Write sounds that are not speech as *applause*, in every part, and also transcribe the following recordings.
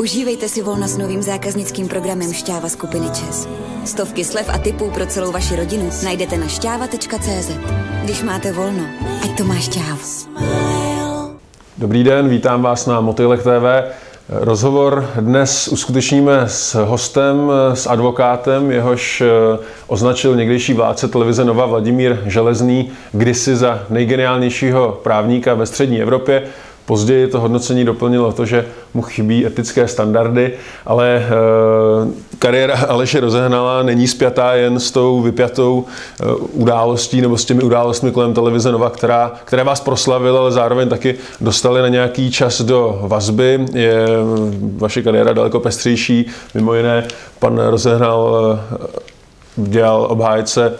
Užívejte si volno s novým zákaznickým programem Šťáva skupiny ČES. Stovky slev a tipů pro celou vaši rodinu najdete na šťáva.cz. Když máte volno, ať to má šťávu. Dobrý den, vítám vás na Motylek TV. Rozhovor dnes uskutečníme s hostem, s advokátem, jehož eh, označil někdejší vládce televize Nova Vladimír Železný kdysi za nejgeniálnějšího právníka ve střední Evropě. Později to hodnocení doplnilo to, že mu chybí etické standardy, ale e, kariéra *laughs* Aleše Rozehnala není spjatá jen s tou vypjatou e, událostí nebo s těmi událostmi kolem televize Nova, která, které vás proslavily, ale zároveň taky dostali na nějaký čas do vazby. Je vaše kariéra daleko pestřejší, mimo jiné pan Rozehnal dělal obhájce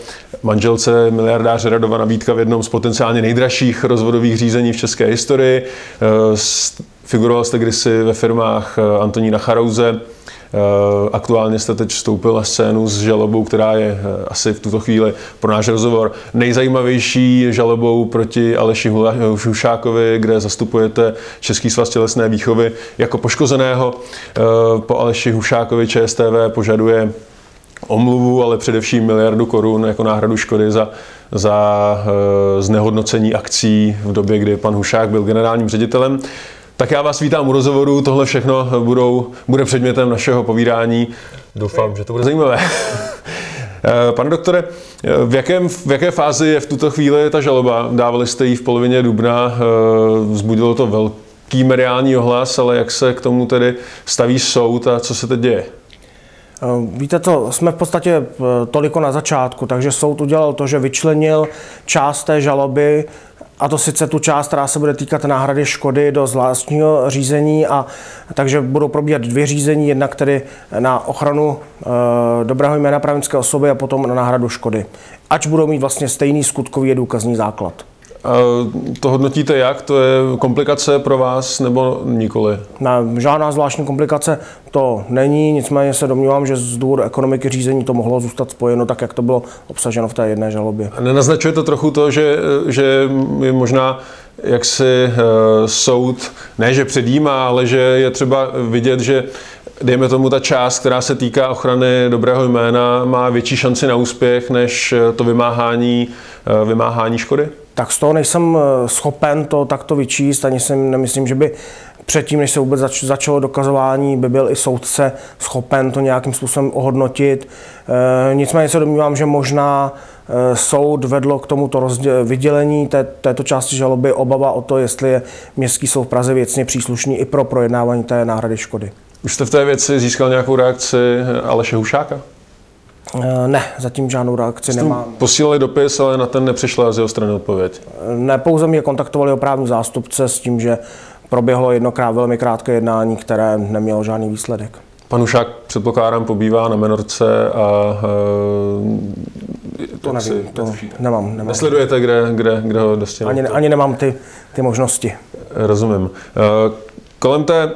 manželce miliardáře Radova nabídka v jednom z potenciálně nejdražších rozvodových řízení v české historii. Eh, figuroval jste kdysi ve firmách eh, Antonína Charouze, eh, Aktuálně jste teď vstoupil na scénu s žalobou, která je asi v tuto chvíli pro náš rozhovor nejzajímavější žalobou proti Aleši Hušákovi, kde zastupujete Český svaz tělesné výchovy jako poškozeného. Po Aleši Hušákovi ČSTV požaduje omluvu, ale především miliardu korun jako náhradu škody za, za e, znehodnocení akcí v době, kdy pan Hušák byl generálním ředitelem. Tak já vás vítám u rozhovoru, tohle všechno budou, bude předmětem našeho povídání. Doufám, že to bude zajímavé. *laughs* Eh, pane doktore, v, jakém, v jaké fázi je v tuto chvíli ta žaloba? Dávali jste ji v polovině dubna, eh, vzbudilo to velký mediální ohlas, ale jak se k tomu tedy staví soud a co se teď děje? Eh, víte to, jsme v podstatě eh, toliko na začátku, takže soud udělal to, že vyčlenil část té žaloby a to sice tu část, která se bude týkat náhrady škody do zvláštního řízení, a takže budou probíhat dvě řízení, jednak tedy na ochranu e, dobrého jména právnické osoby a potom na náhradu škody. Ač budou mít vlastně stejný skutkový a důkazní základ. To hodnotíte jak? To je komplikace pro vás nebo nikoli? Na žádná zvláštní komplikace to není, nicméně se domnívám, že z důvodu ekonomiky řízení to mohlo zůstat spojeno tak, jak to bylo obsaženo v té jedné žalobě. A nenaznačuje to trochu to, že, že je možná jak si uh, soud, ne že předjímá, ale že je třeba vidět, že dejme tomu ta část, která se týká ochrany dobrého jména, má větší šanci na úspěch než to vymáhání, uh, vymáhání škody? Tak z toho nejsem eh, schopen to takto vyčíst, ani si nemyslím, že by předtím, než se vůbec zač- začalo dokazování, by byl i soudce schopen to nějakým způsobem ohodnotit. E, nicméně se domnívám, že možná e, soud vedlo k tomuto rozdě- vydělení té, této části žaloby obava o to, jestli je Městský soud v Praze věcně příslušný i pro projednávání té náhrady škody. Už jste v té věci získal nějakou reakci Aleše Hušáka? Eh, ne, zatím žádnou reakci nemám. Posílali dopis, ale na ten nepřišla z jeho strany odpověď. Ne, pouze mě kontaktovali oprávní zástupce s tím, že proběhlo jednokrát velmi krátké jednání, které nemělo žádný výsledek. Pan Ušák předpokládám pobývá na Menorce a e, to nevím, to nemám, nemám. Nesledujete, kde, kde, kde ho dostěl? Ani, ani nemám ty, ty možnosti. Rozumím. E, kolem té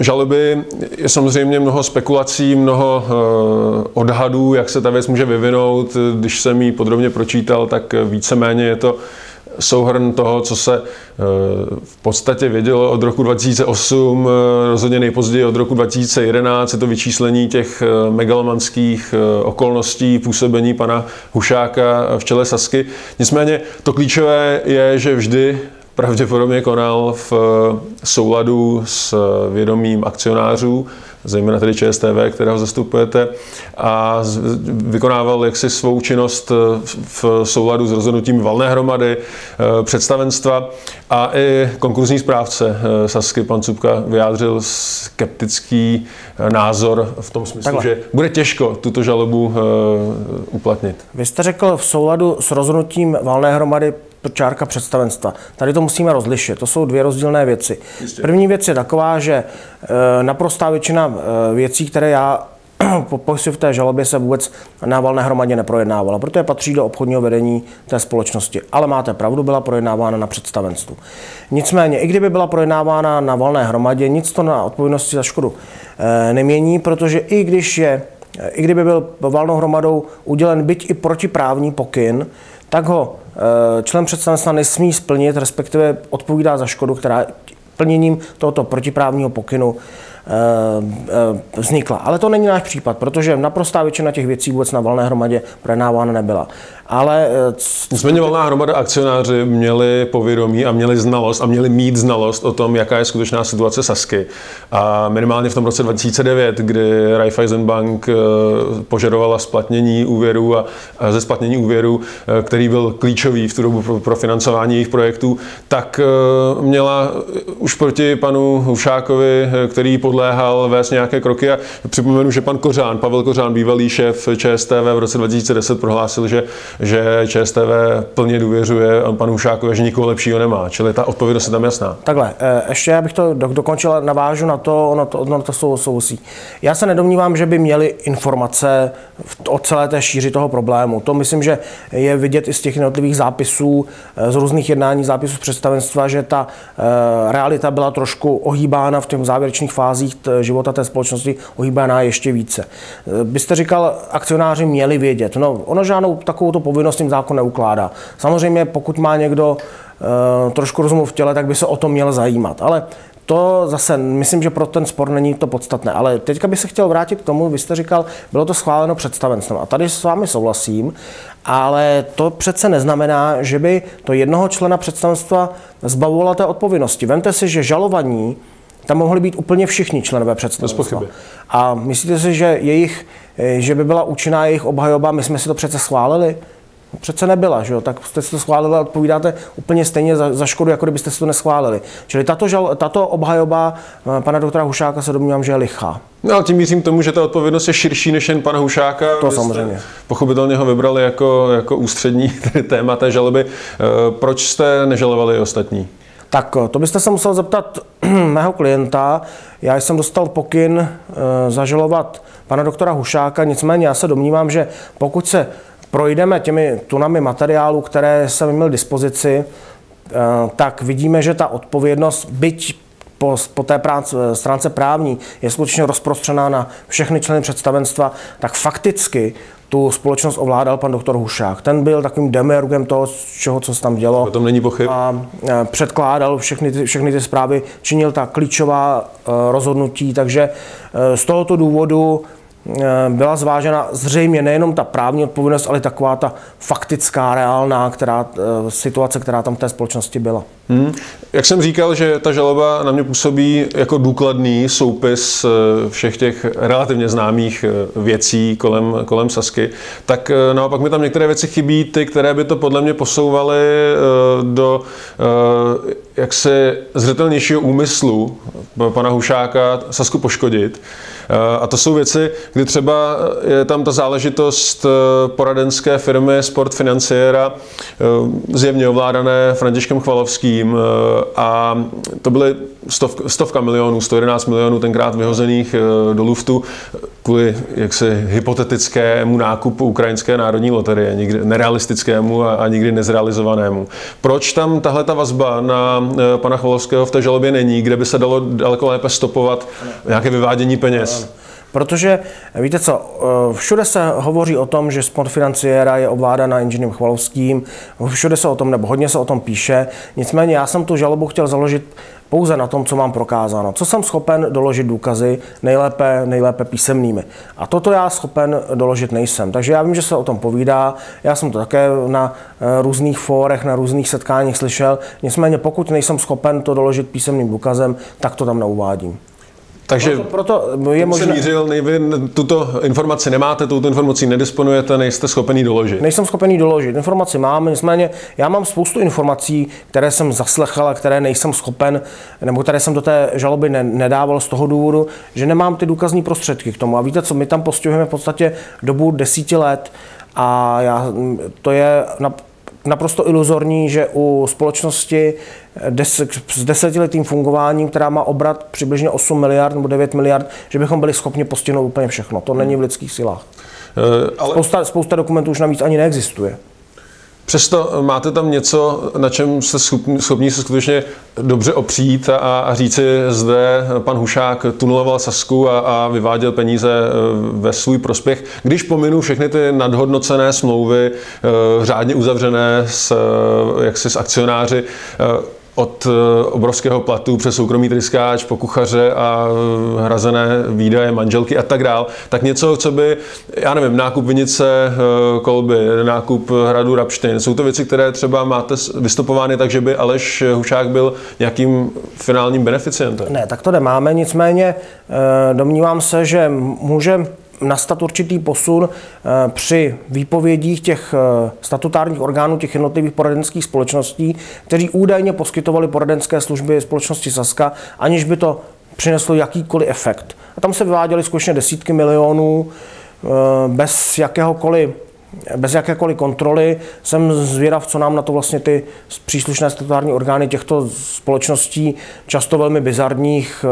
žaloby je samozřejmě mnoho spekulací, mnoho uh, odhadů, jak se ta věc může vyvinout. Když jsem ji podrobně pročítal, tak víceméně je to souhrn toho, co se uh, v podstatě vědělo od roku 2008, uh, eh, rozhodně nejpozději od roku 2011, je to vyčíslení těch megalomanských okolností působení pana Hušáka v čele Sasky. Nicméně to klíčové je, že vždy pravděpodobně konal v eh, souladu s eh, vědomím akcionářů, zejména tedy ČSTV, kterého zastupujete, a vykonával jaksi svou činnost eh, v souladu s rozhodnutím valné hromady, představenstva a i konkurzní správce Sasky, pan Cupka, vyjádřil skeptický názor v tom smyslu, Takhle. že bude těžko tuto žalobu uplatnit. Vy jste řekl v souladu s rozhodnutím valné hromady čárka představenstva. Tady to musíme rozlišit, to jsou dvě rozdílné věci. Jistě. První věc je taková, že e, naprostá většina e, věcí, které já *clears throat* popisuji v té žalobě, se vůbec na valné hromadě neprojednávala, protože patří do obchodního vedení té společnosti. Ale máte pravdu, byla projednávána na představenstvu. Nicméně, i kdyby byla projednávána na valné hromadě, nic to na odpovědnosti za škodu e, nemění, protože i když je i kdyby byl valnou hromadou udělen byť i protiprávní pokyn, tak ho eh, člen představenstva nesmí splnit, respektive odpovídá za škodu, která plněním tohoto protiprávního pokynu vznikla. Ale to není náš případ, protože naprostá většina těch věcí vůbec na valné hromadě projednávána nebyla. Ale... Eh, Nicméně valná hromada akcionáři měli povědomí a měli znalost a měli mít znalost o tom, jaká je skutečná situace Sasky. A minimálně v tom roce 2009, kdy Raiffeisen Bank eh, požadovala splatnění úvěru a ze splatnění úvěru, eh, který byl klíčový v tu dobu pro financování jejich projektů, tak měla už proti panu Hušákovi, který podléhal vést nějaké kroky. A připomenu, že pan Kořán, Pavel Kořán, bývalý šéf ČSTV v roce 2010 prohlásil, že že ČSTV plně důvěřuje panu Hušákovi, že nikoho lepšího nemá. Čili ta odpovědnost je tam jasná. Takhle, eh, ještě abych to dokončil, navážu na to, ono to, ono to souvisí. Já se nedomnívám, že by měli informace o celé té šíři toho problému. To myslím, že je vidět i z těch jednotlivých zápisů, eh, z různých jednání, zápisů z představenstva, že ta eh, realita byla trošku ohýbána v těch závěrečných fázích života té společnosti, ohýbána ještě více. Byste říkal, akcionáři měli vědět. No, ono žádnou takovou povinnost tím zákon neukládá. Samozřejmě, pokud má někdo uh, trošku rozumu v těle, tak by se o to měl zajímat. Ale to zase, myslím, že pro ten spor není to podstatné. Ale teďka bych se chtěl vrátit k tomu, vy jste říkal, bylo to schváleno představenstvem. A tady s vámi souhlasím, ale to přece neznamená, že by to jednoho člena představenstva zbavovalo té odpovědnosti. Vemte si, že žalovaní tam mohli být úplně všichni členové představenstva. A myslíte si, že, jejich, že by byla účinná jejich obhajoba, my jsme si to přece schválili? Přece nebyla, že jo? tak jste si to schválili a odpovídáte úplně stejně za, za škodu, jako kdybyste si to neschválili. Čili tato, žal, tato obhajoba eh, pana doktora Hušáka se domnívám, že je lichá. No ale tím mířím tomu, že ta odpovědnost je širší než jen pana Hušáka. To samozřejmě. Pochopitelně ho vybrali jako, jako ústřední *laughs* téma té žaloby. Eh, proč jste nežalovali ostatní? Tak to byste se musel zeptat *clears throat* mého klienta. Já jsem dostal pokyn e, zažalovat pana doktora Hušáka, nicméně já se domnívám, že pokud se projdeme těmi tunami materiálu, které jsem měl dispozici, e, tak vidíme, že ta odpovědnost, byť po, po té práci, stránce právní je skutečně rozprostřená na všechny členy představenstva, tak fakticky tu společnost ovládal pan doktor Hušák. Ten byl takovým demiurgem toho, čeho, co se tam dělo. O tom není pochyb. A předkládal všechny ty, všechny ty zprávy, činil ta klíčová e, rozhodnutí, takže e, z tohoto důvodu byla zvážena zřejmě nejenom ta právní odpovědnost, ale taková ta faktická, reálná která, eh, situace, která tam v té společnosti byla. Hmm. Jak jsem říkal, že ta žaloba na mě působí jako důkladný soupis eh, všech těch relativně známých věcí kolem, kolem Sasky, tak naopak mi tam některé věci chybí, ty, které by to podle mě posouvaly do jaksi zřetelnějšího úmyslu pana Hušáka Sasku poškodit. Eh, a to jsou věci, kdy třeba je tam ta záležitost eh, poradenské firmy Sport Financiera, eh, zjevně ovládané Františkem Chvalovským a to byly stovka, stovka milionů, 111 milionů tenkrát vyhozených do luftu kvůli jaksi hypotetickému nákupu Ukrajinské národní loterie, nikdy nerealistickému a, a nikdy nezrealizovanému. Proč tam tahle ta vazba na pana Chvalovského v té žalobě není, kde by se dalo daleko lépe stopovat nějaké vyvádění peněz? Protože, víte co, eh, všude se hovoří o tom, že sport financiéra je ovládána inženýrem Chvalovským, všude se o tom, nebo hodně se o tom píše, nicméně já jsem tu žalobu chtěl založit pouze na tom, co mám prokázáno. Co jsem schopen doložit důkazy, nejlépe, nejlépe písemnými. A toto já schopen doložit nejsem. Takže já vím, že se o tom povídá, já jsem to také na eh, různých fórech, na různých setkáních slyšel, nicméně pokud nejsem schopen to doložit písemným důkazem, tak to tam neuvádím. Takže proto, proto je možné... mířil, vy tuto informaci nemáte, tuto informací nedisponujete, nejste schopený doložit. Nejsem schopený doložit. Informaci mám, nicméně já mám spoustu informací, které jsem zaslechal a které nejsem schopen, nebo které jsem do té žaloby ne, nedával z toho důvodu, že nemám ty důkazní prostředky k tomu. A víte co, my tam postihujeme v podstatě dobu desíti let a já, to je na, naprosto iluzorní, že u společnosti des, s desetiletým fungováním, která má obrat přibližně 8 miliard nebo 9 miliard, že bychom byli schopni postihnout úplně všechno. To není v lidských silách. Uh, ale... spousta, spousta dokumentů už navíc ani neexistuje. Přesto máte tam něco, na čem jste schopni, schopni se skutečně dobře opřít a, a říci, zde pan Hušák tuneloval Sasku a, a vyváděl peníze e, ve svůj prospěch, když pominu všechny ty nadhodnocené smlouvy, řádně uzavřené s, jaksi s akcionáři, od eh, obrovského platu přes soukromý tryskáč po kuchaře a eh, hrazené výdaje manželky a tak dál, tak něco, co by, já nevím, nákup vinice, eh, kolby, nákup hradu Rapštin, jsou to věci, které třeba máte vystupovány tak, že by Aleš Hušák byl nějakým finálním beneficientem? Ne, tak to nemáme, nicméně domnívám se, že může nastat určitý posun eh, při výpovědích těch eh, statutárních orgánů těch jednotlivých poradenských společností, kteří údajně poskytovali poradenské služby společnosti Saska, aniž by to přineslo jakýkoliv efekt. A tam se vyváděly skutečně desítky milionů eh, bez jakéhokoliv bez jakékoliv kontroly. Jsem zvědav, co nám na to vlastně ty příslušné statutární orgány těchto společností, často velmi bizarních,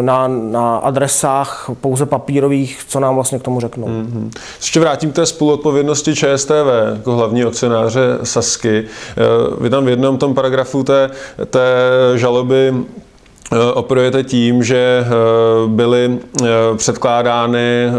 na, na adresách pouze papírových, co nám vlastně k tomu řeknou. Mm-hmm. Ještě vrátím k té spoluodpovědnosti ČSTV jako hlavní akcionáře Sasky. Eh, vy tam v jednom tom paragrafu té, té žaloby eh, operujete tím, že byly předkládány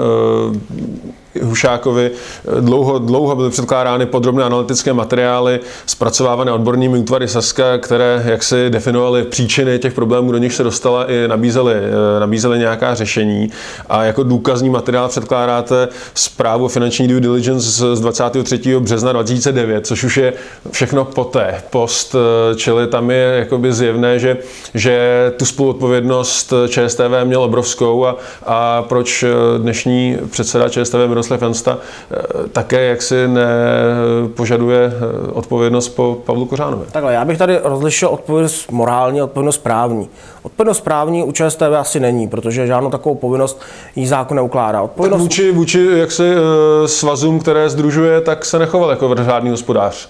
Hušákovi dlouho, dlouho byly předkládány podrobné analytické materiály zpracovávané odbornými útvary Saska, které jak si definovaly příčiny těch problémů, do nich se dostala i nabízely, eh, nabízely nějaká řešení. A jako důkazní materiál předkládáte zprávu finanční due diligence z 23. března 2009, což už je všechno poté, post, eh, čili tam je jakoby zjevné, že, že tu spoluodpovědnost ČSTV měl obrovskou a, a proč eh, dnešní předseda ČSTV Miroslav Jansta eh, také jaksi nepožaduje eh, odpovědnost po Pavlu Kořánovi. Takhle, já bych tady rozlišil odpovědnost morální a odpovědnost právní. Odpovědnost právní u ČSTV asi není, protože žádnou takovou povinnost jí zákon neukládá. Odpovědnost... Tak vůči, vůči jaksi eh, svazům, které združuje, tak se nechoval jako řádný hospodář.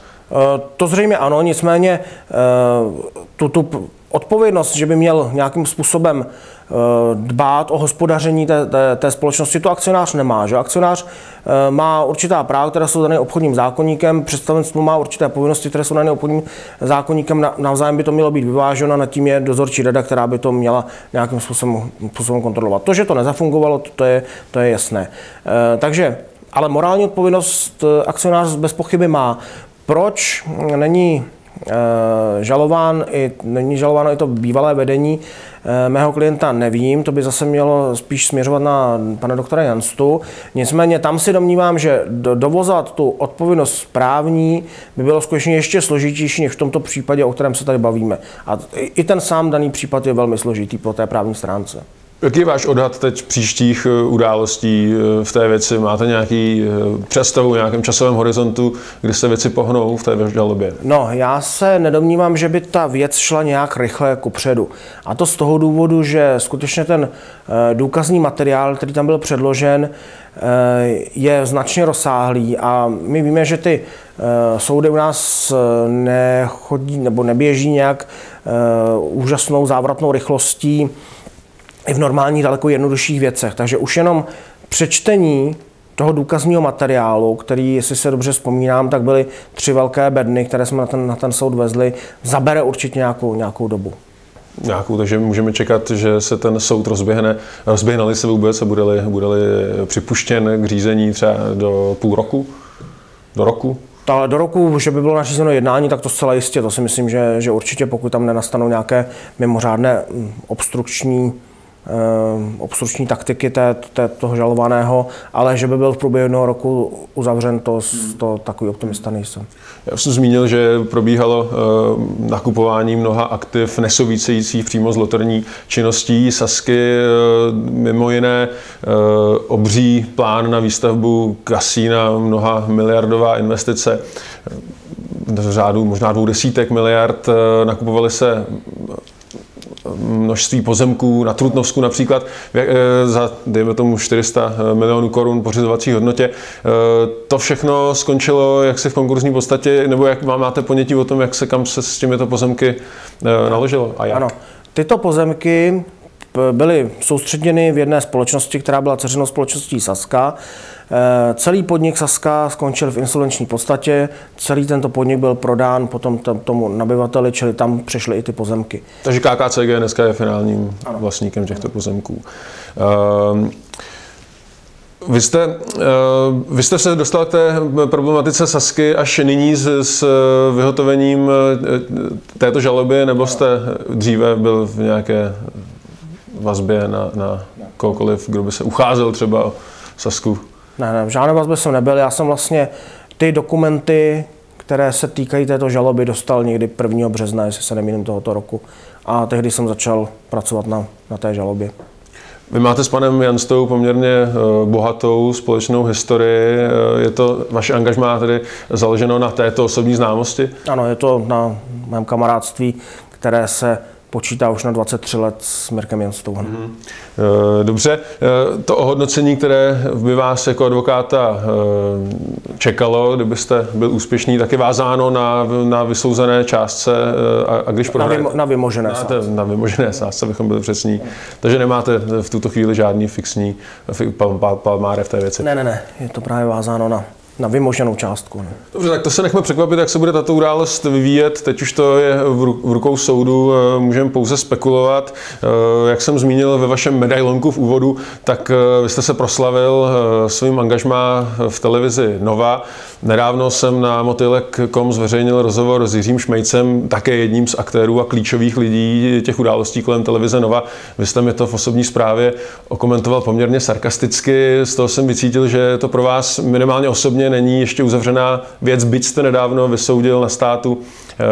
To zřejmě ano, nicméně tu, tu odpovědnost, že by měl nějakým způsobem eh, dbát o hospodaření té, té, té společnosti, to akcionář nemá. Že? Akcionář eh, má určitá práva, která jsou dané obchodním zákonníkem, představenstvo má určité povinnosti, které jsou dané obchodním zákonníkem, navzájem by to mělo být vyváženo, nad tím je dozorčí rada, která by to měla nějakým způsobem, způsobem kontrolovat. To, že to nezafungovalo, to, to, je, to je jasné. Eh, takže ale morální odpovědnost akcionář bez pochyby má. Proč není žalován i, není žalováno i to bývalé vedení eh, mého klienta, nevím, to by zase mělo spíš směřovat na pana doktora Janstu. Nicméně tam si domnívám, že dovozat tu odpovědnost správní by bylo skutečně ještě složitější než v tomto případě, o kterém se tady bavíme. A i ten sám daný případ je velmi složitý po té právní stránce. Jaký je váš odhad teď příštích eh, událostí eh, v té věci? Máte nějaký eh, představu o nějakém časovém horizontu, kdy se věci pohnou v té žalobě? No, já se nedomnívám, že by ta věc šla nějak rychle kupředu. A to z toho důvodu, že skutečně ten důkazní materiál, který tam byl předložen, je značně rozsáhlý a my víme, že ty soudy u nás nechodí nebo neběží nějak úžasnou závratnou rychlostí i v normálních daleko jednodušších věcech. Takže už jenom přečtení toho důkazního materiálu, který, jestli se dobře vzpomínám, tak byly tři velké bedny, které jsme na ten, na ten soud vezli, zabere určitě nějakou, nějakou dobu. Nějakou, takže můžeme čekat, že se ten soud rozběhne, rozběhne se vůbec a bude-li, bude-li připuštěn k řízení třeba do půl roku, do roku? Ta, do roku, že by bylo nařízeno jednání, tak to zcela jistě. To si myslím, že, že určitě, pokud tam nenastanou nějaké mimořádné mm, obstrukční obstrukční taktiky té, té, toho žalovaného, ale že by byl v průběhu jednoho roku uzavřen, to, to takový optimista nejsem. Já jsem zmínil, že probíhalo uh, nakupování mnoha aktiv nesouvisejících přímo s loterní činností. Sasky uh, mimo jiné uh, obří plán na výstavbu kasína, mnoha miliardová investice v řádu možná dvou desítek miliard. Nakupovaly se množství pozemků na Trutnovsku například e, za, dejme tomu, 400 e, milionů korun pořizovací hodnotě. E, to všechno skončilo jak se v konkurzní podstatě, nebo jak máte ponětí o tom, jak se kam se s těmito pozemky naložilo a jak? Ano. Tyto pozemky byly soustředěny v jedné společnosti, která byla dceřinou společností Saska. Eh, celý podnik Saska skončil v insolvenční podstatě, celý tento podnik byl prodán potom tomu nabyvateli, čili tam přešly i ty pozemky. Takže KKCG dneska je finálním ano. vlastníkem těchto pozemků. Um, Vy jste, uh, vy jste se dostal k té problematice Sasky až nyní s, s vyhotovením této žaloby, nebo jste dříve byl v nějaké vazbě na, na kohokoliv, kdo by se ucházel třeba o Sasku? Ne, ne, v žádné vazbě jsem nebyl. Já jsem vlastně ty dokumenty, které se týkají této žaloby, dostal někdy 1. března, jestli se nemýlím, tohoto roku. A tehdy jsem začal pracovat na, na té žalobě. Vy máte s panem Janstou poměrně eh, bohatou společnou historii. Eh, je to vaše angažmá tedy založeno na této osobní známosti? Ano, je to na mém kamarádství, které se počítá už na 23 let s Mirkem Janstou. Mm-hmm. Dobře, to ohodnocení, které by vás jako advokáta čekalo, kdybyste byl úspěšný, tak je vázáno na, na vysouzené částce a, a když prohrajete... Na, na vymožené sázce. Na vymožené sázce, bychom byli přesní. Takže nemáte v tuto chvíli žádný fixní palmáre v té věci. Ne, ne, ne, je to právě vázáno na na vymoženou částku. Ne? Dobře, tak to se nechme překvapit, jak se bude tato událost vyvíjet. Teď už to je v rukou soudu, eh, můžeme pouze spekulovat. Eh, jak jsem zmínil ve vašem medailonku v úvodu, tak eh, vy jste se proslavil svým angažmá v televizi Nova. Nedávno jsem na motylek.com zveřejnil rozhovor s Jiřím Šmejcem, také jedním z aktérů a klíčových lidí těch událostí kolem televize Nova. Vy jste mi to v osobní zprávě okomentoval poměrně sarkasticky. Z toho jsem vycítil, že to pro vás minimálně osobně není ještě uzavřená věc, byť jste nedávno vysoudil na státu eh,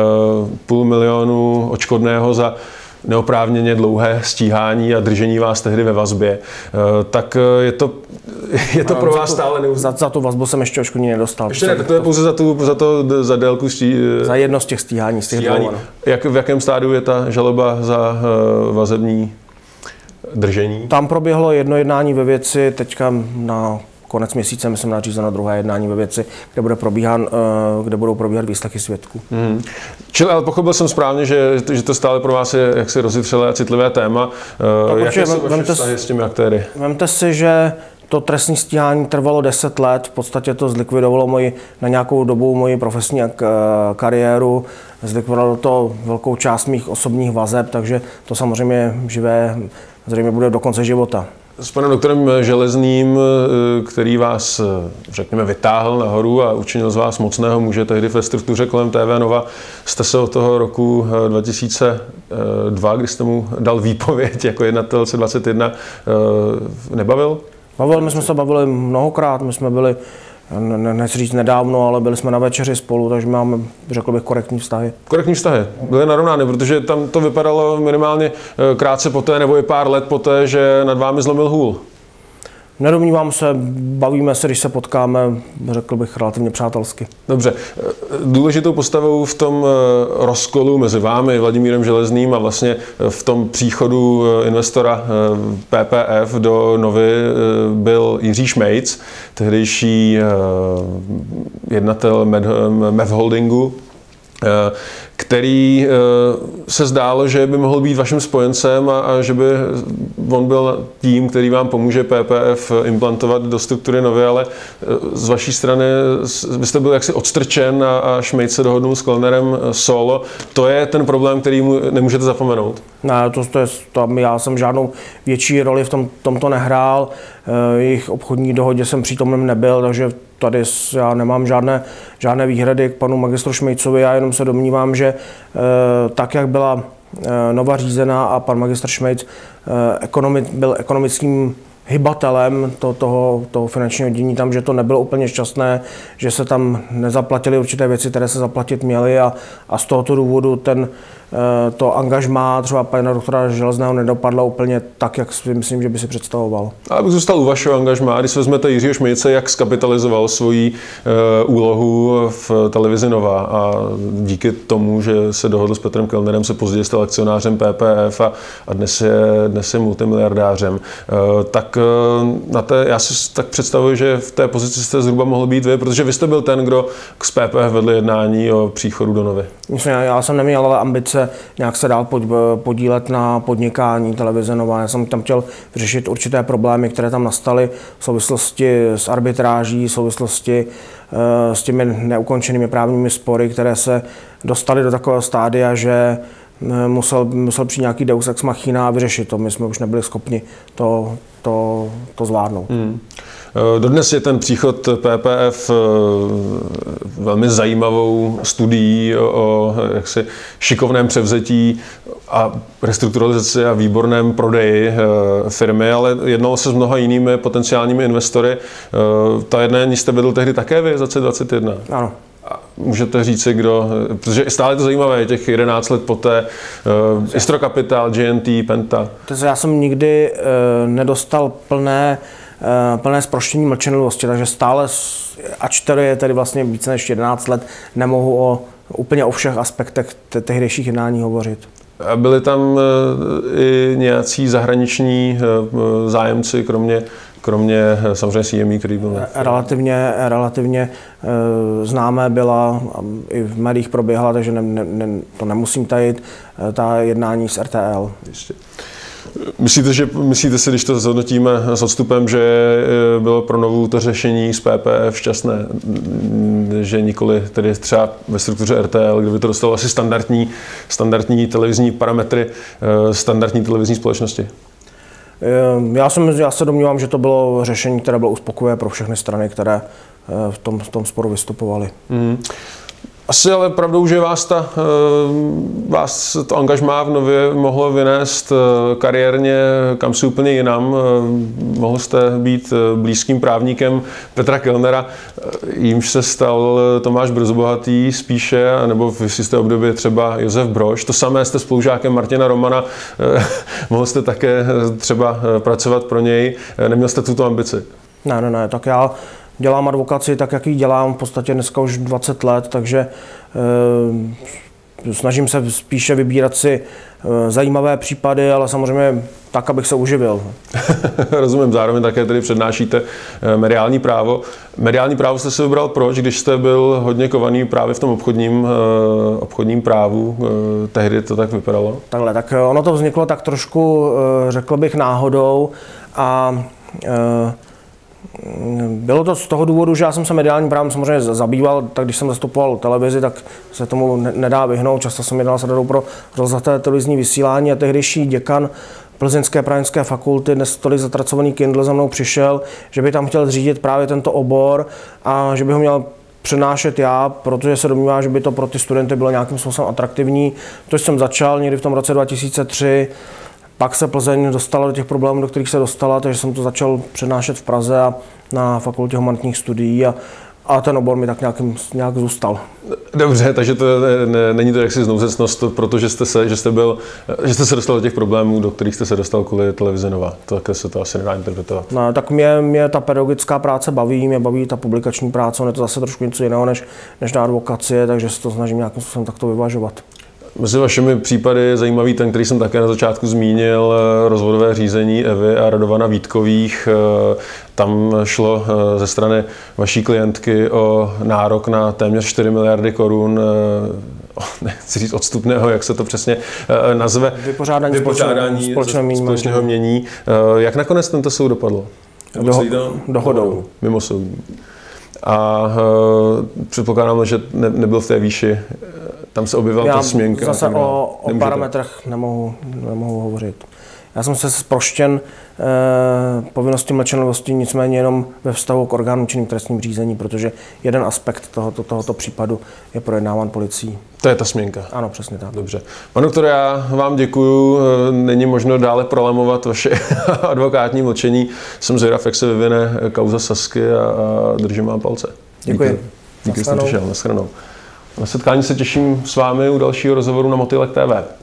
půl milionu očkodného za neoprávněně dlouhé stíhání a držení vás tehdy ve vazbě, eh, tak eh, je to, *laughs* je to pro vás to, stále neuz... za, za tu vazbu jsem ještě oškodní nedostal. Ještě ne, to je pouze za, tu, za, to, za délku stí... Za jedno z těch stíhání, z těch stíhání. Dvou, Jak, v jakém stádiu je ta žaloba za uh, vazební držení? Tam proběhlo jedno jednání ve věci, teďka na konec měsíce, myslím, nařízeno druhé jednání ve věci, kde, bude probíhan, eh, kde budou probíhat výslechy svědků. Hmm. Čili ale pochopil jsem správně, že, že to stále pro vás je jaksi rozitřelé a citlivé téma. Tak Jaké jsou vaše vztahy s těmi aktéry? Vemte si, že to trestní stíhání trvalo 10 let, v podstatě to zlikvidovalo moji, na nějakou dobu moji profesní kariéru, zlikvidovalo to velkou část mých osobních vazeb, takže to samozřejmě živé zřejmě bude do konce života. S panem doktorem Železným, eh, který vás, eh, řekněme, vytáhl nahoru a učinil z vás mocného muže tehdy ve struktuře kolem TV Nova, jste se od toho roku 2002, eh, kdy jste mu dal výpověď jako jednatel C21, nebavil? Bavil, my jsme se bavili mnohokrát, my jsme byli nechci říct nedávno, ale byli jsme na večeři spolu, takže máme, řekl bych, korektní vztahy. Korektní vztahy. Byly narovnány, protože tam to vypadalo minimálně eh, krátce poté nebo i pár let poté, že nad vámi zlomil hůl. Nedomnívám se, bavíme se, když se potkáme, řekl bych, relativně přátelsky. Dobře. Důležitou postavou v tom eh, rozkolu mezi vámi, Vladimírem Železným a vlastně eh, v tom příchodu eh, investora PPF do Novy byl Jiří Šmejc, tehdejší jednatel Mev Holdingu, který eh, se zdálo, že by mohl být vaším spojencem a, a že by on byl tím, který vám pomůže PPF implantovat do struktury nově, ale eh, z vaší strany vy jste byl jaksi odstrčen a, a Šmejt se dohodnul s Kolnerem eh, solo. To je ten problém, který mu nemůžete zapomenout. Ne, to, to je, tam já jsem žádnou větší roli v tom, tomto nehrál. Jejich obchodní dohodě jsem přítomným nebyl, takže tady já nemám žádné, žádné výhrady k panu magistru Šmejcovi, já jenom se domnívám, že eh, tak, jak byla eh, nova řízená a pan magistr Šmejc eh, byl ekonomickým hybatelem to, toho, toho finančního dění tam, že to nebylo úplně šťastné, že se tam nezaplatily určité věci, které se zaplatit měly a, a z tohoto důvodu ten, to angažmá třeba pana doktora Železného nedopadlo úplně tak, jak si myslím, že by si představoval. A abych zůstal u vašeho angažmá, když vezmete Jiřího Šmejce, jak skapitalizoval svoji uh, úlohu v televizi Nova a díky tomu, že se dohodl s Petrem Kellnerem, se později stal akcionářem PPF a, a dnes, je, dnes je multimiliardářem. Uh, tak uh, na té, já si tak představuji, že v té pozici jste zhruba mohl být vy, protože vy jste byl ten, kdo s PPF vedl jednání o příchodu do Novy. Myslím, já jsem neměl ale ambice se nějak se dál podílet na podnikání televize Nová. Já jsem tam chtěl řešit určité problémy, které tam nastaly v souvislosti s arbitráží, v souvislosti eh, s těmi neukončenými právními spory, které se dostaly do takového stádia, že eh, musel, musel přijít nějaký deus ex machina a vyřešit to. My jsme už nebyli schopni to, to, to zvládnout. Hmm. Dodnes je ten příchod PPF velmi zajímavou studií o jaksi šikovném převzetí a restrukturalizaci a výborném prodeji firmy, ale jednalo se s mnoha jinými potenciálními investory. Ta jedné jste vedl tehdy také vy za C21. Ano. Můžete říct si, kdo, protože stále je to zajímavé, těch 11 let poté, uh, Istro Capital, GNT, Penta. Já jsem nikdy uh, nedostal plné, uh, plné zproštění mlčenlivosti, takže stále, ač tady je tedy vlastně více než 11 let, nemohu o, úplně o všech aspektech tehdejších jednání hovořit. A byli tam i nějací zahraniční zájemci, kromě kromě eh, samozřejmě CME, který byl... Relativně, relativně známé byla, i v médiích proběhla, takže ne, ne, to nemusím tajit, ta jednání s RTL. Ještě. Myslíte, že, myslíte si, když to zhodnotíme s odstupem, že bylo pro novou to řešení z PPF šťastné, že nikoli tedy třeba ve struktuře RTL, kdyby to dostalo asi standardní, standardní televizní parametry standardní televizní společnosti? Ehm, já, jsem, já se domnívám, že to bylo řešení, které bylo uspokojivé pro všechny strany, které eh, v tom, v tom sporu vystupovaly. Mm. Asi ale pravdou, že vás, ta, eh, vás to angažmá v Nově mohlo vynést eh, kariérně kam si úplně jinam. Eh, mohl jste být blízkým právníkem Petra Kellnera, jímž se stal Tomáš Brzobohatý spíše, nebo v jisté období třeba Josef Broš. To samé jste spolužákem Martina Romana. *laughs* Mohl jste také třeba pracovat pro něj. Neměl jste tuto ambici? Ne, ne, ne, tak já dělám advokaci tak, jak ji dělám v podstatě dneska už 20 let, takže e, snažím se spíše vybírat si e, zajímavé případy, ale samozřejmě tak, abych se uživil. *laughs* Rozumím, zároveň také tedy přednášíte eh, mediální právo. Mediální právo jste si vybral proč, když jste byl hodně kovaný právě v tom obchodním, obchodním právu, tehdy to tak vypadalo? Takhle, tak ono to vzniklo tak trošku, řekl bych, náhodou a bylo to z toho důvodu, že já jsem se mediálním právem samozřejmě zabýval, tak když jsem zastupoval televizi, tak se tomu nedá vyhnout. Často jsem jednal s radou pro rozhlasové televizní vysílání a tehdejší děkan Plzeňské právnické fakulty, dnes tolik zatracovaný Kindle za mnou přišel, že by tam chtěl zřídit právě tento obor a že by ho měl přenášet já, protože se domnívá, že by to pro ty studenty bylo nějakým způsobem atraktivní. To jsem začal někdy v tom roce 2003 pak se Plzeň dostala do těch problémů, do kterých se dostala, takže jsem to začal přenášet v Praze a na fakultě humanitních studií a, a ten obor mi tak nějak, nějak zůstal. Dobře, takže to ne, není to jaksi znouzecnost, protože jste se, že jste, byl, že jste se dostal do těch problémů, do kterých jste se dostal kvůli televize Nova. Takhle se to asi nedá interpretovat. No, tak mě, mě ta pedagogická práce baví, mě baví ta publikační práce, on je to zase trošku něco jiného než, než na advokacie, takže se to snažím nějakým způsobem takto vyvažovat. Mezi vašimi případy je zajímavý ten, který jsem také na začátku zmínil, eh, rozvodové řízení Evy a Radovana Vítkových. Eh, tam šlo eh, ze strany vaší klientky o nárok na téměř 4 miliardy korun *laughs* nechci říct odstupného, jak se to přesně nazve. Vypořádání, Vypořádání společného, mění. společného mění. Jak nakonec tento soud dopadl? Doho- dohodou. Mimo soud. A předpokládám, že ne, nebyl v té výši tam se objevila Já ta směnka. Zase o, o parametrech nemohu, nemohu hovořit. Já jsem se sproštěn eh, povinnosti mlčenlivosti, nicméně jenom ve vztahu k orgánům činným trestním řízení, protože jeden aspekt tohoto, tohoto případu je projednáván policií. To je ta směnka. Ano, přesně tak. Dobře. Pane doktore, já vám děkuju. Eh, není možno dále prolamovat vaše *laughs* advokátní mlčení. Jsem zvědav, jak se vyvine kauza Sasky a, a držím vám palce. Děkuji. Díky, Díky že jste přišel. Naschranou. Na setkání se těším s vámi u dalšího rozhovoru na Motylek TV.